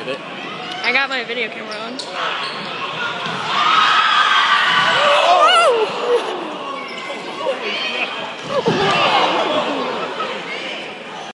Did it? I got my video camera on.